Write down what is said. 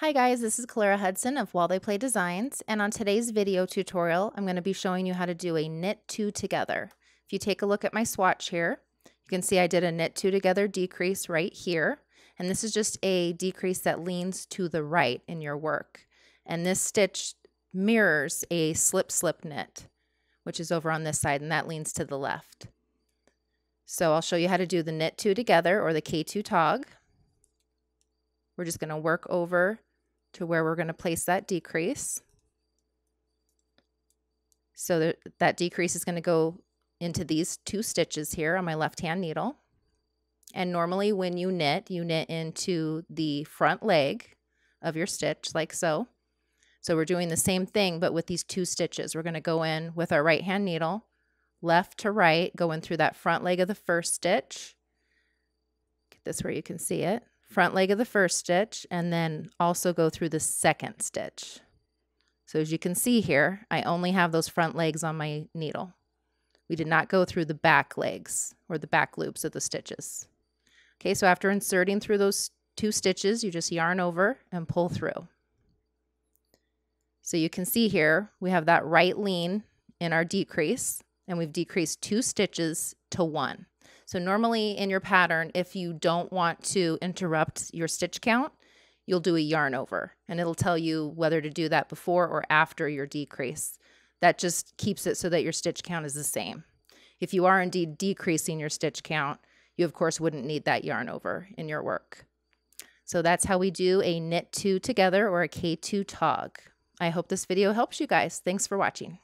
Hi guys, this is Kalurah Hudson of While They Play Designs, and on today's video tutorial, I'm going to be showing you how to do a knit two together. If you take a look at my swatch here, you can see I did a knit two together decrease right here, and this is just a decrease that leans to the right in your work. And this stitch mirrors a slip slip knit, which is over on this side, and that leans to the left. So I'll show you how to do the knit two together or the K2 tog. We're just going to work over to where we're going to place that decrease. So that, that decrease is going to go into these two stitches here on my left hand needle. And normally when you knit, you knit into the front leg of your stitch like so. So we're doing the same thing, but with these two stitches. We're going to go in with our right hand needle, left to right, going through that front leg of the first stitch. Get this where you can see it front leg of the first stitch and then also go through the second stitch. So as you can see here, I only have those front legs on my needle. We did not go through the back legs or the back loops of the stitches. Okay, so after inserting through those two stitches, you just yarn over and pull through. So you can see here, we have that right lean in our decrease, and we've decreased two stitches to one. So normally in your pattern, if you don't want to interrupt your stitch count, you'll do a yarn over and it'll tell you whether to do that before or after your decrease. That just keeps it so that your stitch count is the same. If you are indeed decreasing your stitch count, you of course wouldn't need that yarn over in your work. So that's how we do a knit two together or a K2 tog. I hope this video helps you guys. Thanks for watching.